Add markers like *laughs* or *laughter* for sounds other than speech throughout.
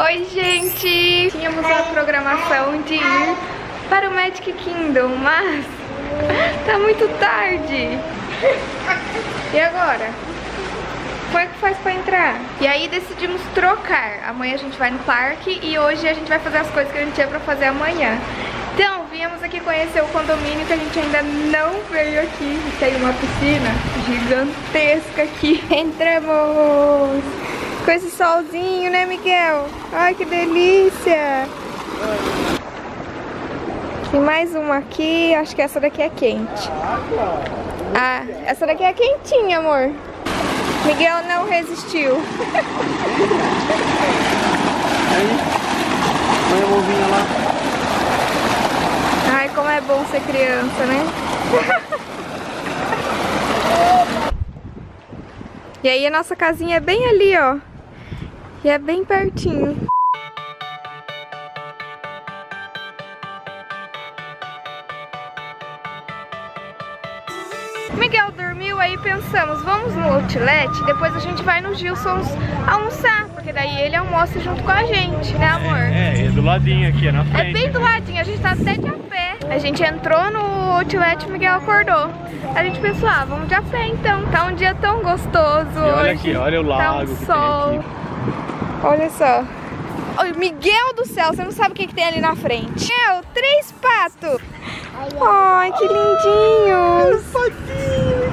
Oi, gente! Tínhamos a programação de ir para o Magic Kingdom, mas *laughs* tá muito tarde. E agora? Como é que faz pra entrar? E aí decidimos trocar. Amanhã a gente vai no parque e hoje a gente vai fazer as coisas que a gente tinha pra fazer amanhã. Então, viemos aqui conhecer o condomínio que a gente ainda não veio aqui. Tem uma piscina gigantesca aqui. *laughs* Entramos! Com esse solzinho, né, Miguel? Ai, que delícia! Tem mais uma aqui, acho que essa daqui é quente. Ah, essa daqui é quentinha, amor. Miguel não resistiu. Aí, põe a mãozinha lá. Ai, como é bom ser criança, né? *laughs* e aí a nossa casinha é bem ali, ó. E é bem pertinho. Miguel dormiu, aí pensamos, vamos no outlet, depois a gente vai no Gilson's almoçar, porque daí ele almoça junto com a gente, né amor? É, é do ladinho aqui, é na É frente. bem do ladinho, a gente tá até de a pé. A gente entrou no outlet e o Miguel acordou. A gente pensou, ah, vamos de a pé então. Tá um dia tão gostoso E olha hoje. aqui, olha o Tá um lago que sol. tem aqui. Olha só. Oi, Miguel do céu, você não sabe o que, que tem ali na frente. Miguel, três patos. Ai, que lindinhos. Que lindo!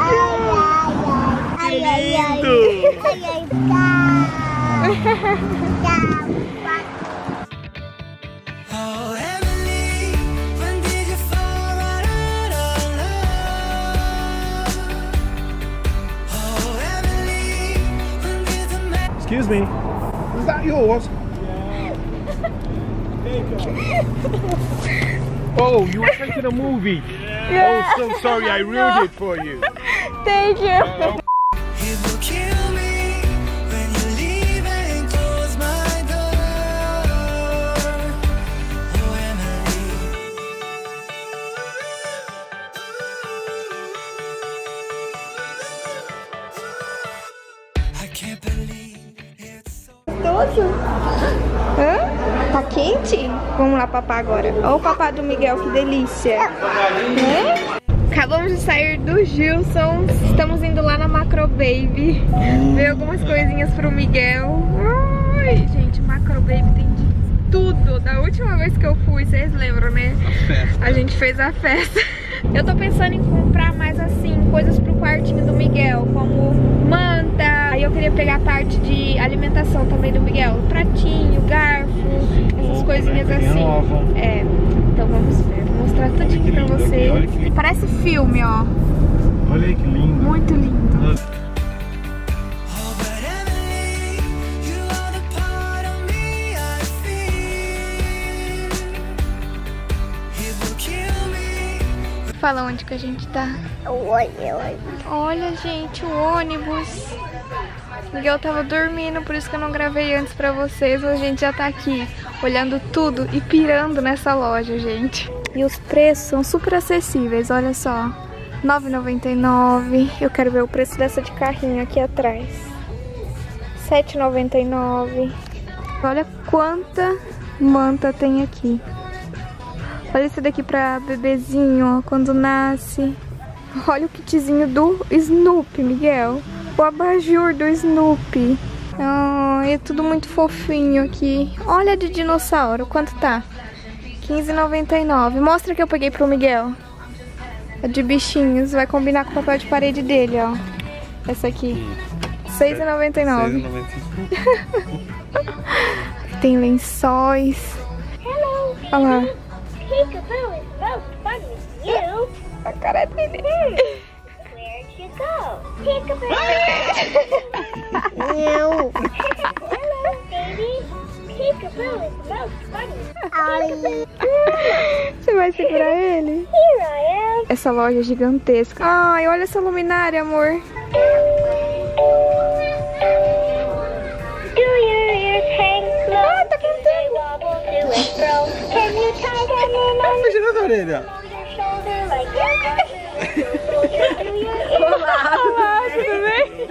Oh, *laughs* Excuse me. Is that yours? Yeah. oh, you were taking a movie. Yeah. Oh, so sorry. I ruined no. it for you. Thank you. Uh, okay. can't believe Gostoso. Hã? Tá quente? Vamos lá papar agora. Olha o papá do Miguel, que delícia. Hã? Acabamos de sair do Gilson. Estamos indo lá na Macro Baby. Ver algumas coisinhas pro Miguel. Ai, gente, Macro Baby tem de tudo. Da última vez que eu fui, vocês lembram, né? A gente fez a festa. Eu tô pensando em comprar mais assim, coisas pro quartinho do Miguel, como manta. Aí eu queria pegar a parte de alimentação também do Miguel. Pratinho, garfo, essas coisinhas assim. É, então vamos ver. Vou mostrar tudinho pra você. olha que. Parece filme, ó. Olha aí que lindo. Muito lindo. Fala onde que a gente tá. Olha, gente, o ônibus. Miguel tava dormindo, por isso que eu não gravei antes pra vocês. Mas a gente já tá aqui, olhando tudo e pirando nessa loja, gente. E os preços são super acessíveis, olha só. R$ 9,99. Eu quero ver o preço dessa de carrinho aqui atrás. R$ 7,99. Olha quanta manta tem aqui. Olha esse daqui pra bebezinho, ó, quando nasce. Olha o kitzinho do Snoopy, Miguel. O abajur do Snoopy. Ai, é tudo muito fofinho aqui. Olha de dinossauro, quanto tá? R$15,99. Mostra que eu peguei pro Miguel. A de bichinhos, vai combinar com o papel de parede dele, ó. Essa aqui. R$6,99. 6,95. *laughs* Tem lençóis. Hello. Olha lá. A cara dele. Where'd you go? Peekaboo. no. Hello, baby. Peekaboo is most fun with you. Você vai segurar ele? Here I am. Essa loja é gigantesca. Ai, olha essa luminária, amor. Do your ears hang low? Do they wobble to and fro? Can you tie them in on Imagina a orelha. Olá, tudo bem?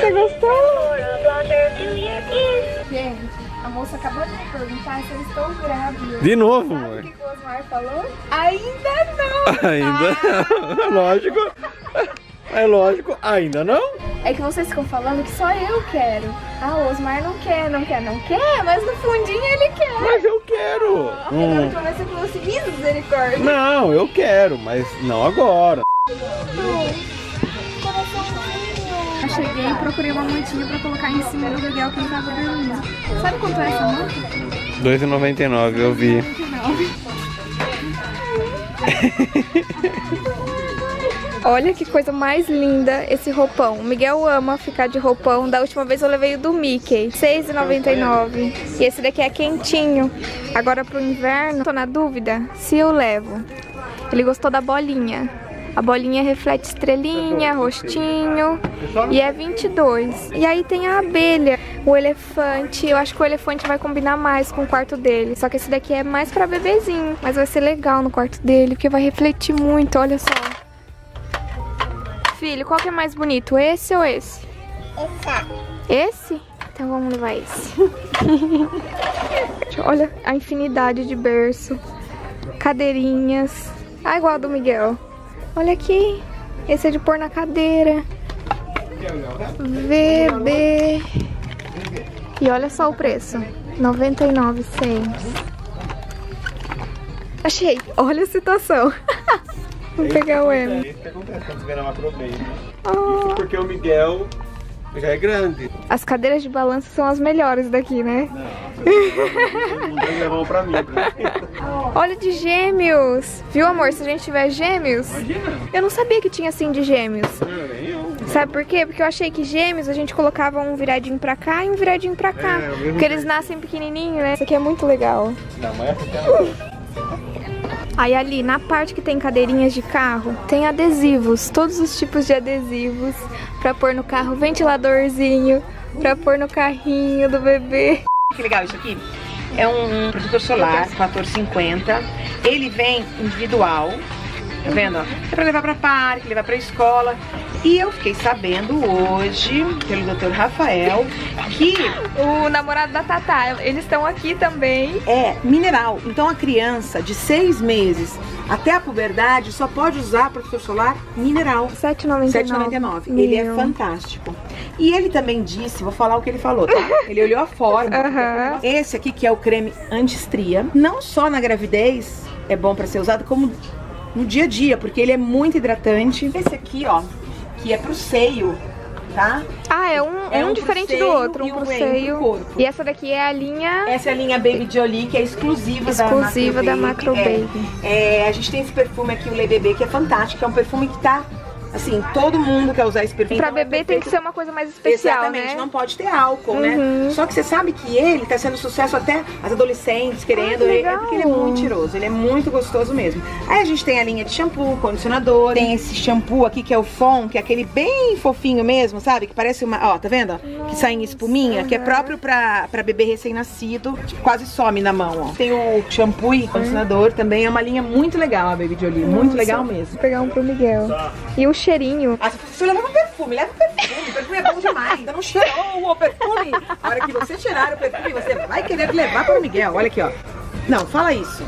For gostou? Gente, a moça acabou de me perguntar se eu estou grávida. De novo, Sabe o mãe. que que o Osmar falou? Ainda não! *laughs* Ainda não. *laughs* Lógico. É lógico, ainda não? É que vocês ficam falando que só eu quero. Ah, o Osmar não quer, não quer, não quer, mas no fundinho ele quer. Mas eu quero. Agora Hum. que você falou assim, misericórdia. Não, eu quero, mas não agora. Eu cheguei e procurei uma mantinha pra colocar em cima do Miguel que ele tava dormindo. Sabe quanto é essa manta? 2,99 eu vi. *laughs* Olha que coisa mais linda esse roupão. O Miguel ama ficar de roupão. Da última vez eu levei o do Mickey, R$ 6,99. E esse daqui é quentinho. Agora pro inverno, tô na dúvida se eu levo. Ele gostou da bolinha. A bolinha reflete estrelinha, rostinho. E é 22. E aí tem a abelha, o elefante. Eu acho que o elefante vai combinar mais com o quarto dele. Só que esse daqui é mais pra bebezinho. Mas vai ser legal no quarto dele, porque vai refletir muito, olha só. Filho, qual que é mais bonito? Esse ou esse? Esse? Então vamos levar esse. Olha a infinidade de berço. Cadeirinhas. Ah, igual a do Miguel. Olha aqui. Esse é de pôr na cadeira. VB. E olha só o preço. 99 cents. Achei. Olha a situação. *laughs* Vou pegar o M. É isso que acontece quando você vê na macrobaby. Ah. Porque o Miguel já é grande. As cadeiras de balanço são as melhores daqui, né? Não pra mim. *laughs* Olha de gêmeos! Viu, amor? Se a gente tiver gêmeos. Eu não sabia que tinha assim de gêmeos. Eu. Sabe por quê? Porque eu achei que gêmeos a gente colocava um viradinho pra cá e um viradinho pra cá. É, porque eles nascem pequenininho, né? Isso aqui é muito legal. Não, mas essa Aí ali, na parte que tem cadeirinhas de carro, tem adesivos. Todos os tipos de adesivos. Pra pôr no carro, ventiladorzinho. Pra pôr no carrinho do bebê. Que legal isso aqui. É um protetor solar, fator 50. Ele vem individual. Tá vendo? ó? É pra levar pra parque, levar pra escola. E eu fiquei sabendo hoje, pelo Dr. Rafael, que O namorado da Tatá, eles estão aqui também. é mineral. Então a criança de seis meses até a puberdade só pode usar protetor solar mineral. R$ 7,99. 7,99. Ele é fantástico. E ele também disse, vou falar o que ele falou, tá? *laughs* Ele olhou a forma. Aham. Esse aqui que é o creme anti-estria, não só na gravidez é bom pra ser usado, como no dia a dia, porque ele é muito hidratante. Esse aqui, ó, que é pro seio, tá? Ah, é um, É um um pro diferente do outro, um e pro um é seio. pro corpo. E essa daqui é a linha Essa é a linha Baby Jolie, que é exclusiva, exclusiva da da Macro Macro Baby. Baby. É, é, a gente tem esse perfume aqui, o Le Bebê, que é fantástico. É um perfume que tá, assim, todo mundo quer usar esse perfume. Pra Então é bebê tem que ser uma coisa mais especial, Exatamente, né? não pode ter álcool, Uhum. né? Só que você sabe que ele tá sendo sucesso até as adolescentes querendo, Ah, que é porque ele é muito cheiroso, ele é muito gostoso mesmo. Aí a gente tem a linha de shampoo, condicionador, tem esse shampoo aqui que é o Fon, que é aquele bem fofinho mesmo, sabe? Que parece uma, ó, tá vendo? ó? Que sai em espuminha, que é próprio pra, pra bebê recém-nascido, tipo, quase some na mão, ó. Tem o shampoo e condicionador também, é uma linha muito legal a Baby Jolie, muito Nossa. legal mesmo. Vou pegar um pro Miguel. E o cheirinho. Ah, você leva perfume, leva perfume. Perfume é bom demais. Ainda não cheirou o perfume. A hora que você cheirar o perfume, você vai querer levar para o Miguel. Olha aqui, ó. Não, fala isso.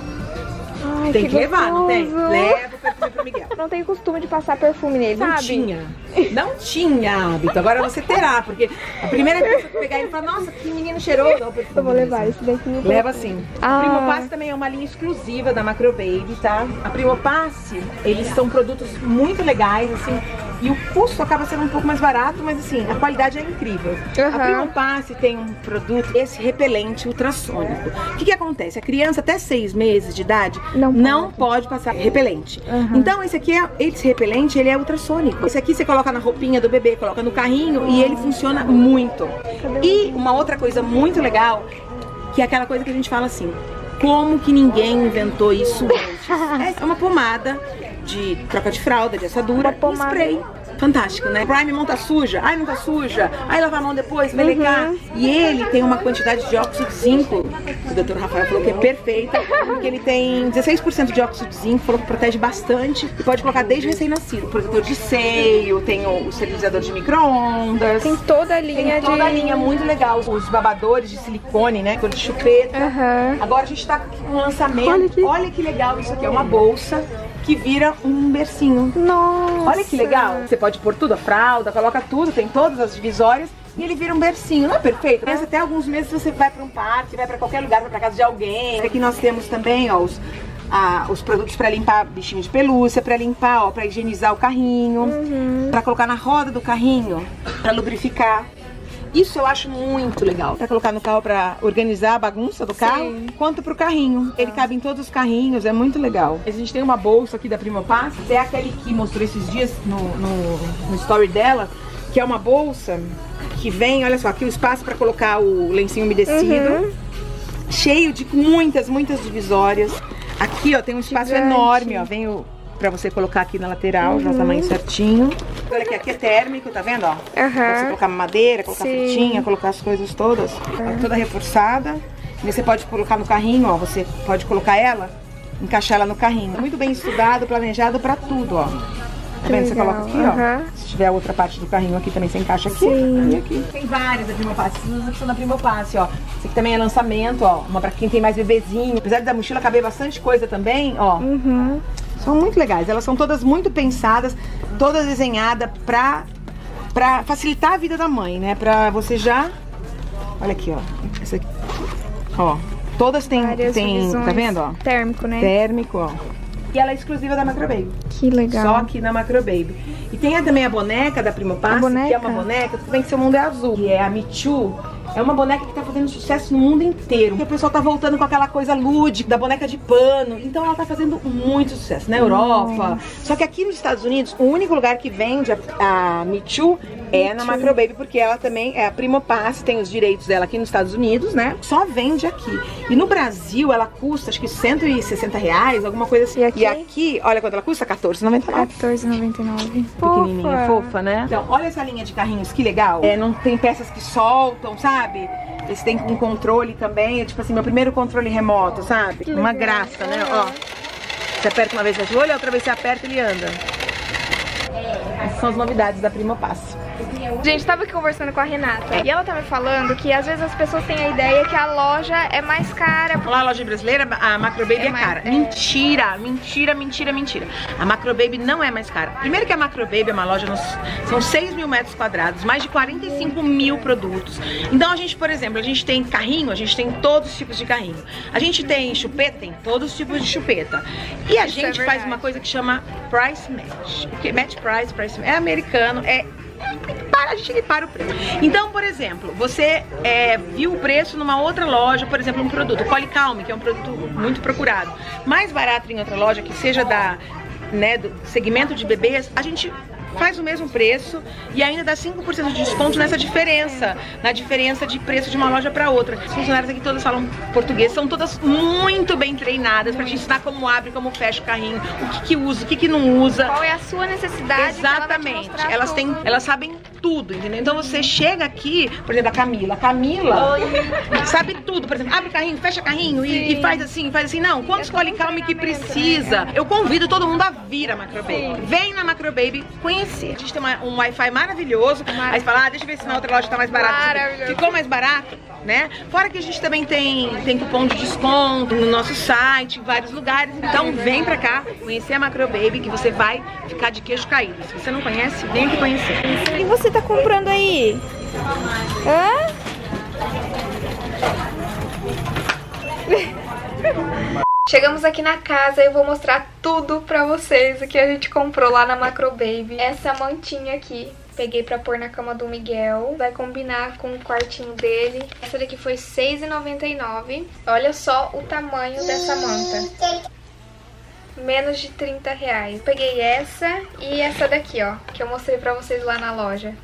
Ai, tem que, levar, não tem? Leva o perfume pro Miguel. Não tenho costume de passar perfume nele, Não sabe? tinha. Não tinha hábito. Agora você terá, porque a primeira vez que pegar ele e falar, nossa, que menino cheiroso. Eu vou levar mesmo. esse daqui. Leva sim. Ah. A Primo Passe também é uma linha exclusiva da Macro Baby, tá? A Primo Passe, eles são produtos muito legais, assim, e o custo acaba sendo um pouco mais barato, mas assim, a qualidade é incrível. Aham. A Primo Passe tem um produto, esse repelente ultrassônico. O que que acontece? A criança até seis meses de idade Não não pode passar repelente. Aham. Então esse aqui é, esse repelente, ele é ultrassônico. Esse aqui você coloca na roupinha do bebê, coloca no carrinho e ele funciona muito. E uma outra coisa muito legal, que é aquela coisa que a gente fala assim, como que ninguém inventou isso antes? *laughs* É uma pomada de troca de fralda, de assadura, um spray. fantástico, né? Prime mão tá suja, ai não tá suja, ai lavar a mão depois, vai lecar. E ele tem uma quantidade de óxido de zinco, o Dr. Rafael falou que é perfeita, porque ele tem 16% de óxido de zinco, falou que protege bastante e pode colocar desde recém-nascido, protetor de seio, tem o, esterilizador de micro-ondas. Tem toda a linha Tem toda de... a linha muito legal, os babadores de silicone, né, cor de chupeta. Aham. Agora a gente tá com um lançamento. Olha aqui. Olha que legal isso aqui, é uma bolsa que vira um bercinho. Nossa. Olha que legal. Você pode pôr tudo, a fralda, coloca tudo, tem todas as divisórias e ele vira um bercinho. Não é perfeito? Pensa até alguns meses você vai pra um parque, vai pra qualquer lugar, vai pra casa de alguém. Aqui nós temos também, ó, os, ah, os produtos pra limpar bichinho de pelúcia, pra limpar, ó, pra higienizar o carrinho, pra colocar na roda do carrinho, pra lubrificar. Isso eu acho muito legal. Pra colocar no carro pra organizar a bagunça do carro, quanto pro carrinho. Ele cabe em todos os carrinhos, é muito legal. A gente tem uma bolsa aqui da Prima Paz, até aquele que mostrou esses dias no, no, no story dela, que é uma bolsa que vem, olha só, aqui o espaço pra colocar o lencinho umedecido. Cheio de muitas, muitas divisórias. Aqui, ó, tem um espaço Gigante. enorme, ó. Vem o, pra você colocar aqui na lateral, já o tamanho certinho. Olha aqui, aqui é térmico, tá vendo, ó? Pra você colocar madeira, colocar Sim. frutinha, colocar as coisas todas. Ó, toda reforçada. E você pode colocar no carrinho, ó. Você pode colocar ela, encaixar ela no carrinho. Muito bem estudado, planejado pra tudo, ó. Tá vendo? Você coloca aqui, ó. Aham. Se tiver outra parte do carrinho aqui também, você encaixa aqui Sim. e aqui. Tem várias da Primopasse. São da Primopasse, ó. Esse aqui também é lançamento, ó. Uma pra quem tem mais bebezinho. Apesar da mochila caber bastante coisa também, ó. Uhum. São muito legais. Elas são todas muito pensadas, todas desenhadas pra, pra facilitar a vida da mãe, né? Pra você já. Olha aqui, ó. Essa aqui. Ó. Todas têm. Tem, divisões. tá vendo, ó? Térmico, né? Térmico, ó. E ela é exclusiva da Macro Baby. Que legal. Só aqui na Macro Baby. E tem também a boneca da Primo Passe, que é uma boneca, tudo bem que seu mundo é azul. Que é a Michu. É uma boneca que fazendo sucesso no mundo inteiro. Porque o pessoal tá voltando com aquela coisa lúdica, da boneca de pano. Então ela tá fazendo muito sucesso na Europa. Só que aqui nos Estados Unidos, o único lugar que vende a, a Michu é na Macro Baby, porque ela também é a Primo Passe, tem os direitos dela aqui nos Estados Unidos, né? Só vende aqui. E no Brasil ela custa acho que 160 reais, alguma coisa assim. E aqui? E aqui, olha quanto ela custa, 14,99 14,99. pequenininha, fofa, né? Então, olha essa linha de carrinhos, que legal. É, não tem peças que soltam, sabe? Eles têm um controle também, é tipo assim, meu primeiro controle remoto, sabe? Uma graça, né? Ó, você aperta uma vez, fecha o olho, a outra vez você aperta ele anda. Essas são as novidades da Primo Passo. Gente, tava aqui conversando com a Renata e ela me falando que às vezes as pessoas têm a ideia que a loja é mais cara. Lá, a loja brasileira, a Macro Baby é, É mais- cara. é. Mentira, mentira, mentira, mentira. A Macro Baby não é mais cara. Primeiro que a Macro Baby é uma loja, nos, são 6 mil metros quadrados, mais de 45 mil produtos. Então a gente, por exemplo, a gente tem carrinho, a gente tem todos os tipos de carrinho. A gente tem chupeta, tem todos os tipos de chupeta. E a Isso é gente faz verdade. uma coisa que chama price match. Porque match price, price match. É americano, é para, a gente ele para o preço. Então, por exemplo, você é, viu o preço numa outra loja, por exemplo, um produto, Polycalm, que é um produto muito procurado, mais barato em outra loja, que seja da, né, do segmento de bebês, a gente faz o mesmo preço e ainda dá 5% de desconto nessa diferença, na diferença de preço de uma loja para outra. As funcionárias aqui todas falam português, são todas muito bem treinadas para te ensinar como abre, como fecha o carrinho, o que que usa, o que que não usa. Qual é a sua necessidade? ela Exatamente. mostrar Elas têm, tudo. elas sabem tudo, entendeu? Então você chega aqui, por exemplo, a Camila. A Camila sabe tudo. Por exemplo, abre o carrinho, fecha o carrinho e, e faz assim, faz assim. Não, todo um Polycalme que treinamento, precisa? Eu convido todo mundo a vir a Macro Baby. Vem na Macro Baby conhecer. A gente tem uma- um Wi-Fi maravilhoso. Aí você fala, ah, deixa eu ver se na outra loja tá mais barato. Ficou mais barato, né? Fora que a gente também tem, tem cupom de desconto no nosso site, em vários lugares. Então vem pra cá conhecer a Macro Baby que você vai ficar de queixo caído. Se você não conhece, vem aqui conhecer. O que você tá comprando aí? Hã? *laughs* Chegamos aqui na casa e eu vou mostrar tudo pra vocês o que a gente comprou lá na Macro Baby. Essa mantinha aqui, peguei pra pôr na cama do Miguel. Vai combinar com o quartinho dele. Essa daqui foi R$6,99. Olha só o tamanho dessa manta. Menos de 30 reais. Peguei essa e essa daqui, ó, que eu mostrei pra vocês lá na loja.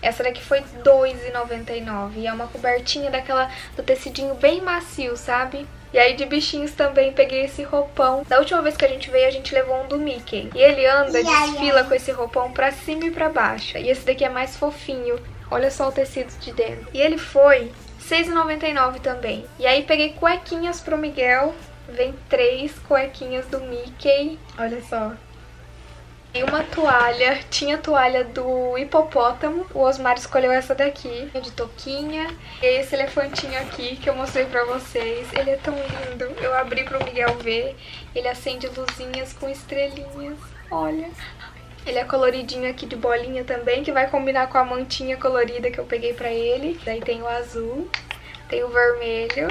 Essa daqui foi R$2,99 e é uma cobertinha daquela do tecidinho bem macio, sabe? E aí de bichinhos também peguei esse roupão. Da última vez que a gente veio, a gente levou um do Mickey. E ele anda, desfila com esse roupão pra cima e pra baixo. E esse daqui é mais fofinho. Olha só o tecido de dentro. E ele foi R$6,99 também. E aí peguei cuequinhas pro Miguel. Vem três cuequinhas do Mickey. Olha só. E uma toalha, tinha toalha do hipopótamo, o Osmar escolheu essa daqui, de toquinha. E esse elefantinho aqui que eu mostrei pra vocês, ele é tão lindo. Eu abri pro Miguel ver, ele acende luzinhas com estrelinhas, olha. Ele é coloridinho aqui de bolinha também, que vai combinar com a mantinha colorida que eu peguei pra ele. Daí tem o azul, tem o vermelho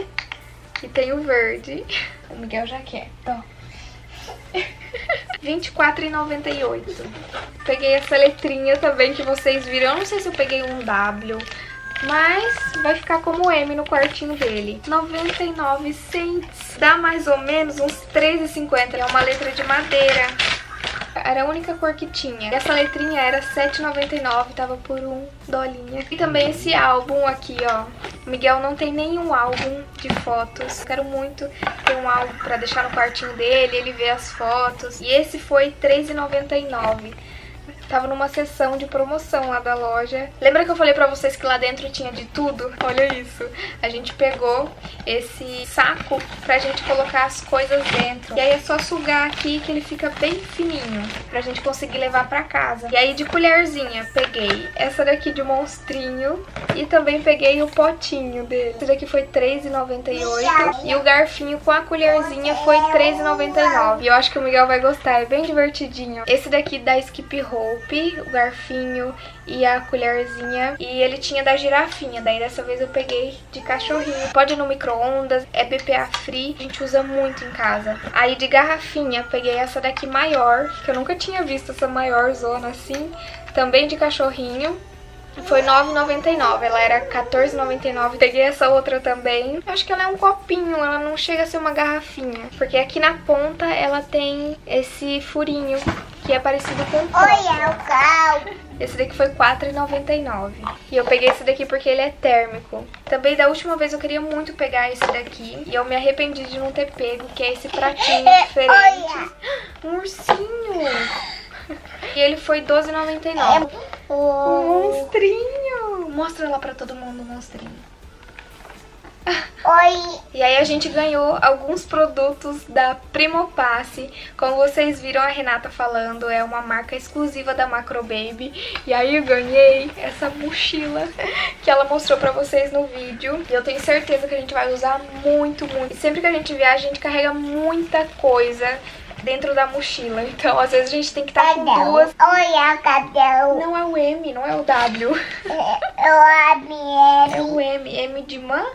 e tem o verde. *laughs* O Miguel já quer, então. R$24,98. Peguei essa letrinha também que vocês viram. Eu não sei se eu peguei um W, mas vai ficar como M no quartinho dele. 99 cents. Dá mais ou menos uns R$13,50. É uma letra de madeira. Era a única cor que tinha. Essa letrinha era R$7,99, tava por um dolinha. E também esse álbum aqui, ó. Miguel não tem nenhum álbum de fotos. Quero muito ter um álbum pra deixar no quartinho dele, ele ver as fotos. E esse foi R$3,99. Tava numa sessão de promoção lá da loja. Lembra que eu falei pra vocês que lá dentro tinha de tudo? *laughs* Olha isso. A gente pegou esse saco pra gente colocar as coisas dentro. E aí é só sugar aqui que ele fica bem fininho. Pra gente conseguir levar pra casa. E aí de colherzinha peguei essa daqui de monstrinho. E também peguei o potinho dele. Esse daqui foi R$3,98. E o garfinho com a colherzinha foi R$3,99. E eu acho que o Miguel vai gostar. É bem divertidinho. Esse daqui da Skip Hope o garfinho e a colherzinha. E ele tinha da girafinha, daí dessa vez eu peguei de cachorrinho. Pode ir no micro-ondas, é BPA free, a gente usa muito em casa. Aí de garrafinha, peguei essa daqui maior, que eu nunca tinha visto essa maior zona assim. Também de cachorrinho. Foi R$9,99, ela era R$14,99. Peguei essa outra também. Acho que ela é um copinho, ela não chega a ser uma garrafinha. Porque aqui na ponta ela tem esse furinho, que é parecido com é o cal. Esse daqui foi R$4,99. E eu peguei esse daqui porque ele é térmico. Também da última vez eu queria muito pegar esse daqui. E eu me arrependi de não ter pego, que é esse pratinho *laughs* diferente. Um ursinho! E ele foi R$12,99. Um monstrinho! Mostra lá pra todo mundo o monstrinho. Oi. E aí a gente ganhou alguns produtos da Primopasse. Como vocês viram a Renata falando, é uma marca exclusiva da Macro Baby. E aí eu ganhei essa mochila *laughs* que ela mostrou pra vocês no vídeo. E eu tenho certeza que a gente vai usar muito, muito. E sempre que a gente viaja, a gente carrega muita coisa dentro da mochila. Então, às vezes a gente tem que estar com duas. Oi, é o cadão. Não é o M, não é o W. É o Amiel. É o M. M de mãe?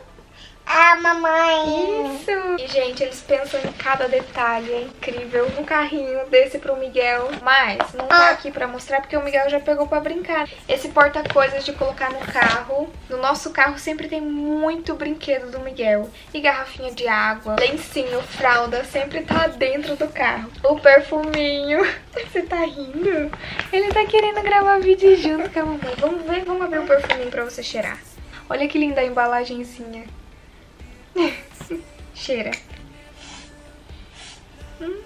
A mamãe. Isso! E, gente, eles pensam em cada detalhe, é incrível. Um carrinho desse pro Miguel, mas não tá aqui pra mostrar porque o Miguel já pegou pra brincar. Esse porta-coisas de colocar no carro. No nosso carro sempre tem muito brinquedo do Miguel. E garrafinha de água, lencinho, fralda, sempre tá dentro do carro. O perfuminho. *laughs* Você tá rindo? Ele tá querendo gravar vídeo junto com a mamãe. Vamos ver? Vamos abrir o perfuminho pra você cheirar. Olha que linda a embalagenzinha. *laughs* Cheira. Hum.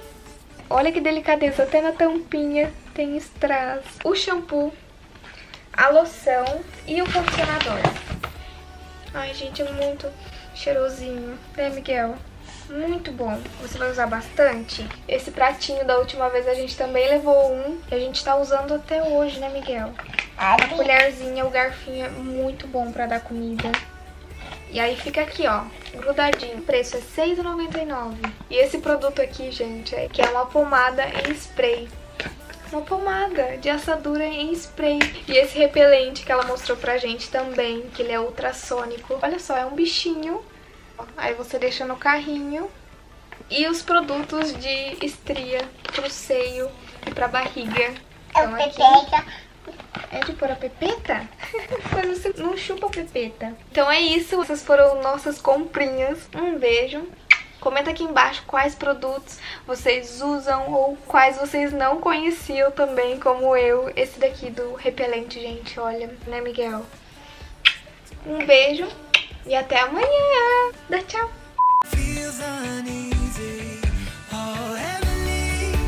Olha que delicadeza, até na tampinha tem strass. O shampoo, a loção e o condicionador. Ai, gente, é muito cheirosinho, né, Miguel? Muito bom. Você vai usar bastante? Esse pratinho da última vez a gente também levou um. E a gente tá usando até hoje, né, Miguel? A colherzinha, o garfinho é muito bom pra dar comida. E aí fica aqui, ó, grudadinho. O preço é R$6,99. E esse produto aqui, gente, é que é uma pomada em spray. Uma pomada de assadura em spray. E esse repelente que ela mostrou pra gente também, que ele é ultrassônico. Olha só, é um bichinho. Aí você deixa no carrinho. E os produtos de estria pro seio e pra barriga. Então aqui... É de pôr a pepeta? *laughs* Você não chupa a pepeta. Então é isso, essas foram nossas comprinhas. Um beijo. Comenta aqui embaixo quais produtos vocês usam ou quais vocês não conheciam também, como eu. Esse daqui do repelente, gente, olha, né, Miguel? Um beijo e até amanhã. Dá tchau.